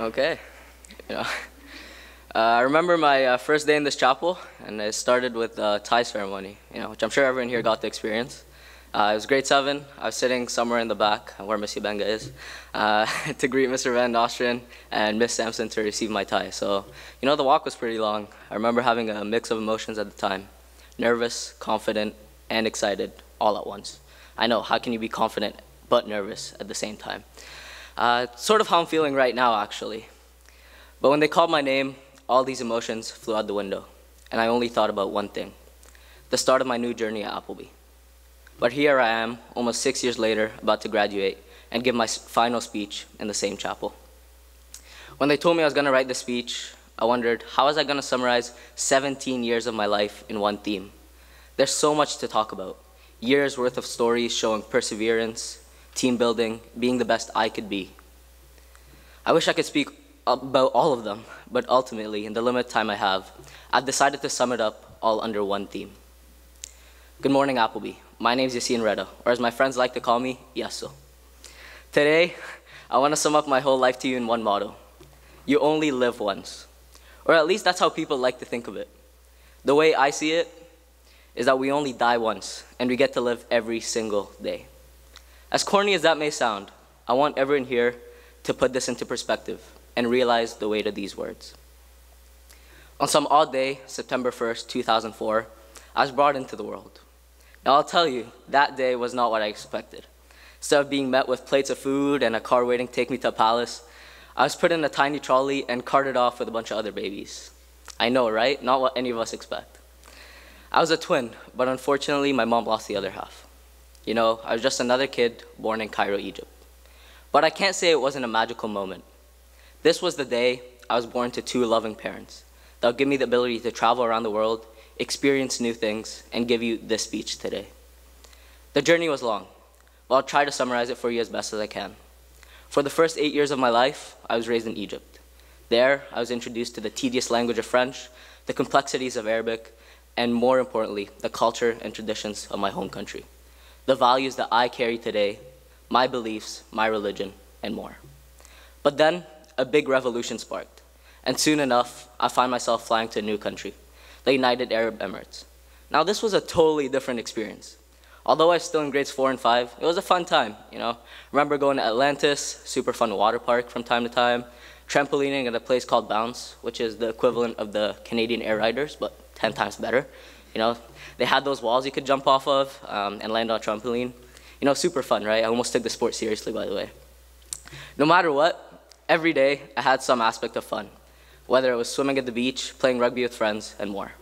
Okay. You know, uh, I remember my uh, first day in this chapel, and it started with a tie ceremony, you know, which I'm sure everyone here got to experience. Uh, it was grade seven. I was sitting somewhere in the back where Miss Benga is uh, to greet Mr. Van Nostrand and Miss Sampson to receive my tie. So, you know, the walk was pretty long. I remember having a mix of emotions at the time nervous, confident, and excited all at once. I know, how can you be confident but nervous at the same time? Uh, sort of how I'm feeling right now, actually. But when they called my name, all these emotions flew out the window, and I only thought about one thing the start of my new journey at Appleby. But here I am, almost six years later, about to graduate and give my final speech in the same chapel. When they told me I was going to write the speech, I wondered how was I going to summarize 17 years of my life in one theme? There's so much to talk about. Years worth of stories showing perseverance, team building, being the best I could be. I wish I could speak about all of them, but ultimately, in the limited time I have, I've decided to sum it up all under one theme. Good morning, Appleby. My name is Yassin Reda, or as my friends like to call me, Yasso. Today, I want to sum up my whole life to you in one motto. You only live once. Or at least that's how people like to think of it. The way I see it is that we only die once, and we get to live every single day. As corny as that may sound, I want everyone here to put this into perspective and realize the weight of these words. On some odd day, September 1st, 2004, I was brought into the world. Now, I'll tell you, that day was not what I expected. Instead of being met with plates of food and a car waiting to take me to a palace, I was put in a tiny trolley and carted off with a bunch of other babies. I know, right? Not what any of us expect. I was a twin, but unfortunately, my mom lost the other half. You know, I was just another kid born in Cairo, Egypt. But I can't say it wasn't a magical moment. This was the day I was born to two loving parents that will give me the ability to travel around the world, experience new things, and give you this speech today. The journey was long, but I'll try to summarize it for you as best as I can. For the first eight years of my life, I was raised in Egypt. There, I was introduced to the tedious language of French, the complexities of Arabic, and more importantly, the culture and traditions of my home country the values that I carry today, my beliefs, my religion, and more. But then a big revolution sparked, and soon enough, I find myself flying to a new country, the United Arab Emirates. Now, this was a totally different experience. Although I was still in grades four and five, it was a fun time, you know. Remember going to Atlantis, super fun water park from time to time, trampolining at a place called Bounce, which is the equivalent of the Canadian Air Riders, but 10 times better. You know, they had those walls you could jump off of um, and land on a trampoline. You know, super fun, right? I almost took the sport seriously, by the way. No matter what, every day I had some aspect of fun, whether it was swimming at the beach, playing rugby with friends, and more.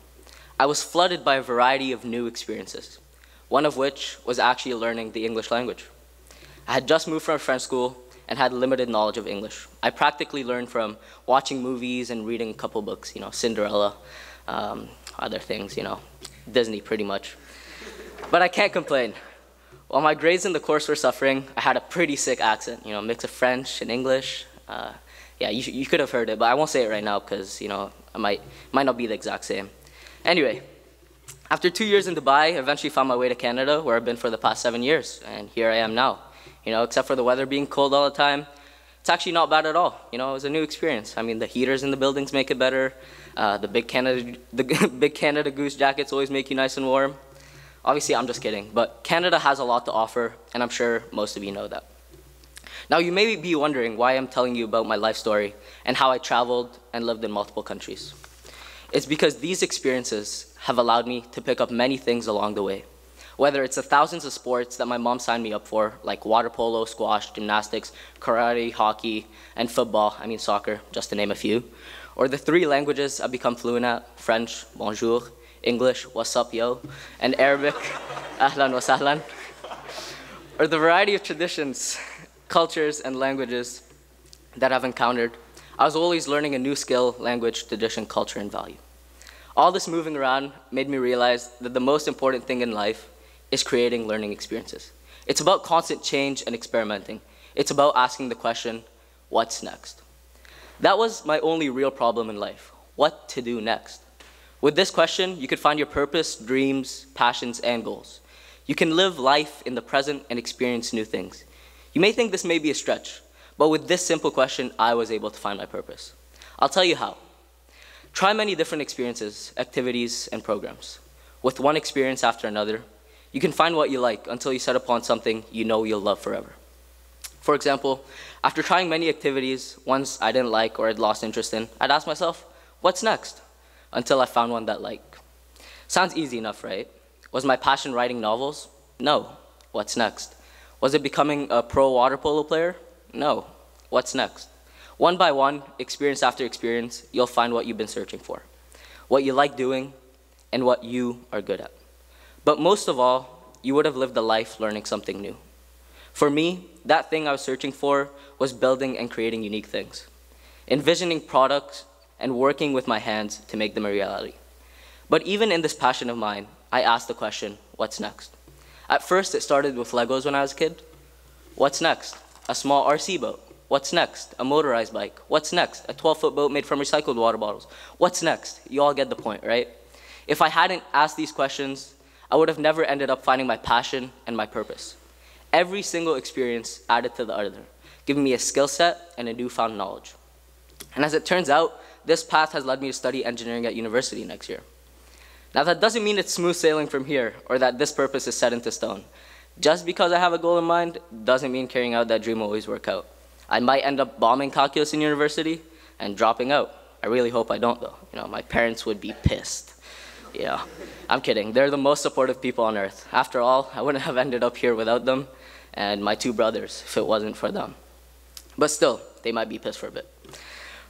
I was flooded by a variety of new experiences, one of which was actually learning the English language. I had just moved from a French school and had limited knowledge of English. I practically learned from watching movies and reading a couple books, you know, Cinderella, um, other things, you know, Disney pretty much. But I can't complain. While my grades in the course were suffering, I had a pretty sick accent, you know, mix of French and English. Uh, yeah, you, you could have heard it, but I won't say it right now because, you know, I might, might not be the exact same. Anyway, after two years in Dubai, I eventually found my way to Canada, where I've been for the past seven years, and here I am now. You know, except for the weather being cold all the time, it's actually not bad at all. You know, it was a new experience. I mean, the heaters in the buildings make it better. Uh, the big Canada, the big Canada Goose jackets always make you nice and warm. Obviously, I'm just kidding, but Canada has a lot to offer, and I'm sure most of you know that. Now, you may be wondering why I'm telling you about my life story and how I traveled and lived in multiple countries. It's because these experiences have allowed me to pick up many things along the way. Whether it's the thousands of sports that my mom signed me up for, like water polo, squash, gymnastics, karate, hockey, and football, I mean soccer, just to name a few, or the three languages I've become fluent at, French, bonjour, English, what's up, yo, and Arabic, ahlan wa sahlan, or the variety of traditions, cultures, and languages that I've encountered, I was always learning a new skill, language, tradition, culture, and value. All this moving around made me realize that the most important thing in life is creating learning experiences. It's about constant change and experimenting. It's about asking the question, what's next? That was my only real problem in life what to do next. With this question, you could find your purpose, dreams, passions, and goals. You can live life in the present and experience new things. You may think this may be a stretch, But with this simple question, I was able to find my purpose. I'll tell you how. Try many different experiences, activities, and programs. With one experience after another, you can find what you like until you set upon something you know you'll love forever. For example, after trying many activities, ones I didn't like or had lost interest in, I'd ask myself, what's next? Until I found one that like. Sounds easy enough, right? Was my passion writing novels? No. What's next? Was it becoming a pro water polo player? No. What's next? One by one, experience after experience, you'll find what you've been searching for, what you like doing, and what you are good at. But most of all, you would have lived a life learning something new. For me, that thing I was searching for was building and creating unique things, envisioning products and working with my hands to make them a reality. But even in this passion of mine, I asked the question, what's next? At first, it started with Legos when I was a kid. What's next? A small RC boat. What's next? A motorized bike. What's next? A 12 foot boat made from recycled water bottles. What's next? You all get the point, right? If I hadn't asked these questions, I would have never ended up finding my passion and my purpose. Every single experience added to the other, giving me a skill set and a newfound knowledge. And as it turns out, this path has led me to study engineering at university next year. Now, that doesn't mean it's smooth sailing from here or that this purpose is set into stone. Just because I have a goal in mind doesn't mean carrying out that dream will always work out. I might end up bombing calculus in university and dropping out. I really hope I don't, though. You know, my parents would be pissed. Yeah, I'm kidding. They're the most supportive people on earth. After all, I wouldn't have ended up here without them and my two brothers if it wasn't for them. But still, they might be pissed for a bit.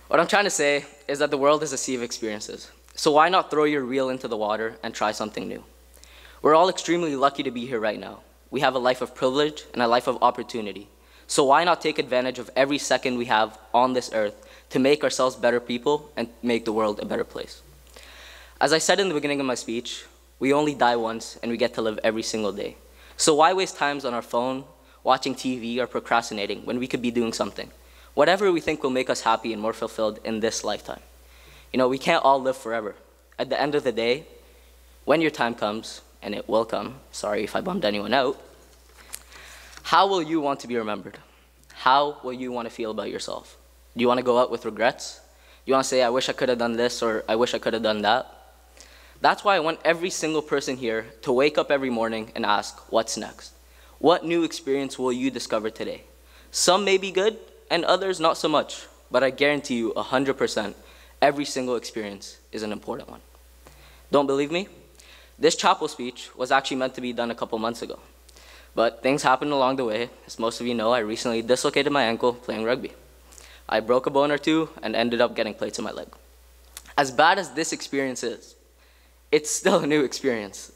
What I'm trying to say is that the world is a sea of experiences. So why not throw your reel into the water and try something new? We're all extremely lucky to be here right now. We have a life of privilege and a life of opportunity. So why not take advantage of every second we have on this earth to make ourselves better people and make the world a better place? As I said in the beginning of my speech, we only die once and we get to live every single day. So why waste times on our phone, watching TV, or procrastinating when we could be doing something? Whatever we think will make us happy and more fulfilled in this lifetime. You know, we can't all live forever. At the end of the day, when your time comes, and it will come, sorry if I bummed anyone out, how will you want to be remembered? How will you want to feel about yourself? Do you want to go out with regrets? Do you want to say, I wish I could have done this or I wish I could have done that? That's why I want every single person here to wake up every morning and ask, what's next? What new experience will you discover today? Some may be good and others not so much, but I guarantee you 100% Every single experience is an important one. Don't believe me? This chapel speech was actually meant to be done a couple months ago. But things happened along the way. As most of you know, I recently dislocated my ankle playing rugby. I broke a bone or two and ended up getting plates in my leg. As bad as this experience is, it's still a new experience.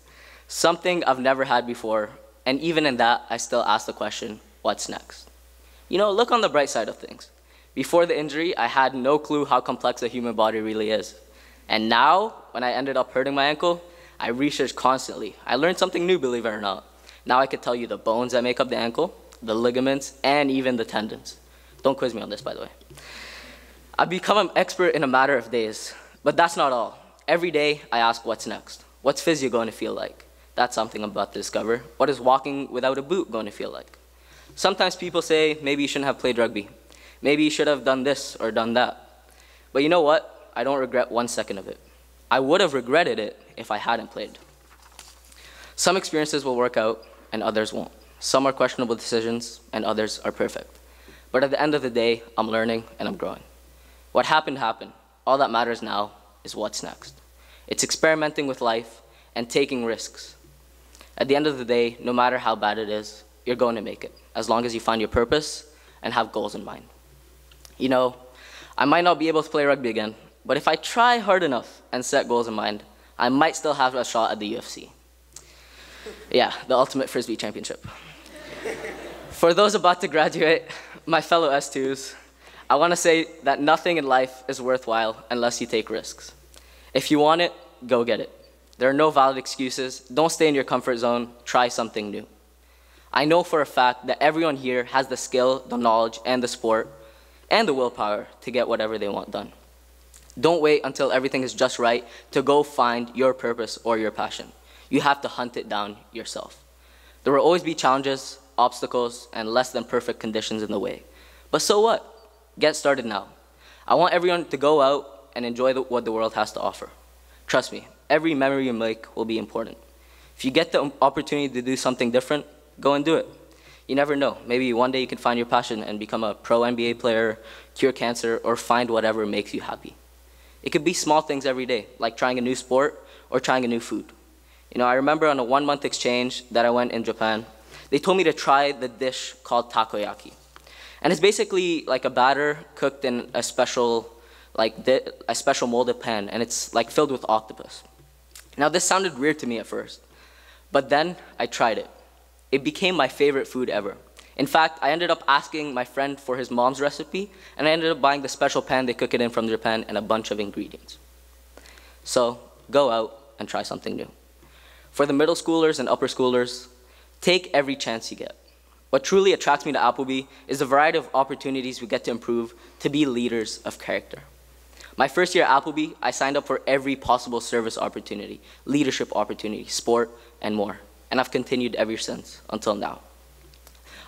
Something I've never had before, and even in that, I still ask the question, what's next? You know, look on the bright side of things. Before the injury, I had no clue how complex a human body really is. And now, when I ended up hurting my ankle, I researched constantly. I learned something new, believe it or not. Now I could tell you the bones that make up the ankle, the ligaments, and even the tendons. Don't quiz me on this, by the way. I've become an expert in a matter of days, but that's not all. Every day, I ask what's next. What's physio going to feel like? That's something I'm about to discover. What is walking without a boot going to feel like? Sometimes people say, maybe you shouldn't have played rugby. Maybe you should have done this or done that. But you know what? I don't regret one second of it. I would have regretted it if I hadn't played. Some experiences will work out and others won't. Some are questionable decisions and others are perfect. But at the end of the day, I'm learning and I'm growing. What happened happened. All that matters now is what's next. It's experimenting with life and taking risks. At the end of the day, no matter how bad it is, you're going to make it, as long as you find your purpose and have goals in mind you know, I might not be able to play rugby again, but if I try hard enough and set goals in mind, I might still have a shot at the UFC. Yeah, the Ultimate Frisbee Championship. For those about to graduate, my fellow S2s, I want to say that nothing in life is worthwhile unless you take risks. If you want it, go get it. There are no valid excuses. Don't stay in your comfort zone. Try something new. I know for a fact that everyone here has the skill, the knowledge, and the sport and the willpower to get whatever they want done. Don't wait until everything is just right to go find your purpose or your passion. You have to hunt it down yourself. There will always be challenges, obstacles, and less than perfect conditions in the way. But so what? Get started now. I want everyone to go out and enjoy the, what the world has to offer. Trust me, every memory you make will be important. If you get the opportunity to do something different, go and do it. You never know. Maybe one day you can find your passion and become a pro NBA player, cure cancer, or find whatever makes you happy. It could be small things every day, like trying a new sport or trying a new food. You know, I remember on a one month exchange that I went in Japan, they told me to try the dish called takoyaki. And it's basically like a batter cooked in a special, like a special molded pan, and it's like filled with octopus. Now this sounded weird to me at first, but then I tried it. It became my favorite food ever. In fact, I ended up asking my friend for his mom's recipe, and I ended up buying the special pan they cook it in from Japan and a bunch of ingredients. So go out and try something new. For the middle schoolers and upper schoolers, take every chance you get. What truly attracts me to Appleby is the variety of opportunities we get to improve to be leaders of character. My first year at Appleby, I signed up for every possible service opportunity, leadership opportunity, sport, and more. And I've continued ever since, until now.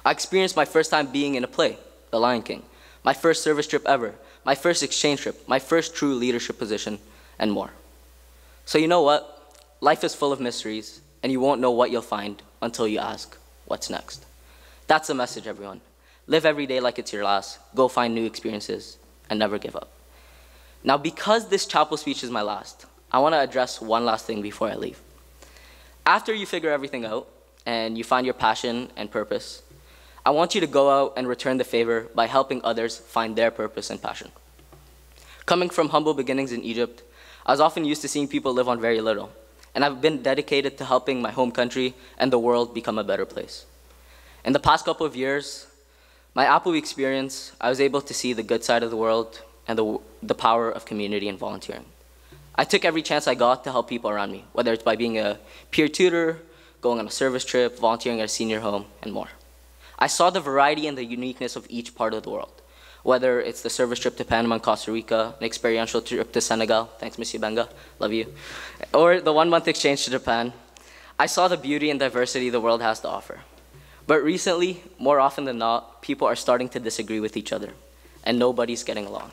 I experienced my first time being in a play, The Lion King, my first service trip ever, my first exchange trip, my first true leadership position, and more. So you know what? Life is full of mysteries, and you won't know what you'll find until you ask, what's next? That's the message, everyone. Live every day like it's your last, go find new experiences, and never give up. Now, because this chapel speech is my last, I want to address one last thing before I leave. After you figure everything out and you find your passion and purpose, I want you to go out and return the favor by helping others find their purpose and passion. Coming from humble beginnings in Egypt, I was often used to seeing people live on very little, and I've been dedicated to helping my home country and the world become a better place. In the past couple of years, my Apple experience, I was able to see the good side of the world and the, the power of community and volunteering. I took every chance I got to help people around me, whether it's by being a peer tutor, going on a service trip, volunteering at a senior home, and more. I saw the variety and the uniqueness of each part of the world, whether it's the service trip to Panama and Costa Rica, an experiential trip to Senegal, thanks Monsieur Benga, love you, or the one-month exchange to Japan. I saw the beauty and diversity the world has to offer. But recently, more often than not, people are starting to disagree with each other, and nobody's getting along.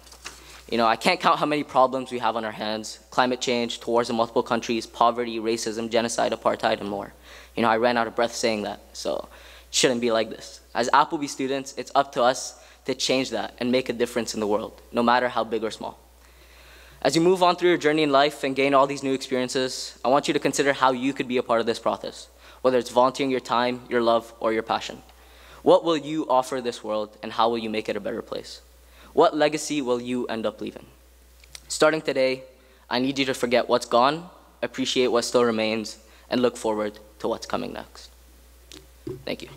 You know, I can't count how many problems we have on our hands. Climate change, wars in multiple countries, poverty, racism, genocide, apartheid, and more. You know, I ran out of breath saying that, so it shouldn't be like this. As Appleby students, it's up to us to change that and make a difference in the world, no matter how big or small. As you move on through your journey in life and gain all these new experiences, I want you to consider how you could be a part of this process whether it's volunteering your time, your love, or your passion. What will you offer this world, and how will you make it a better place? What legacy will you end up leaving? Starting today, I need you to forget what's gone, appreciate what still remains, and look forward to what's coming next. Thank you.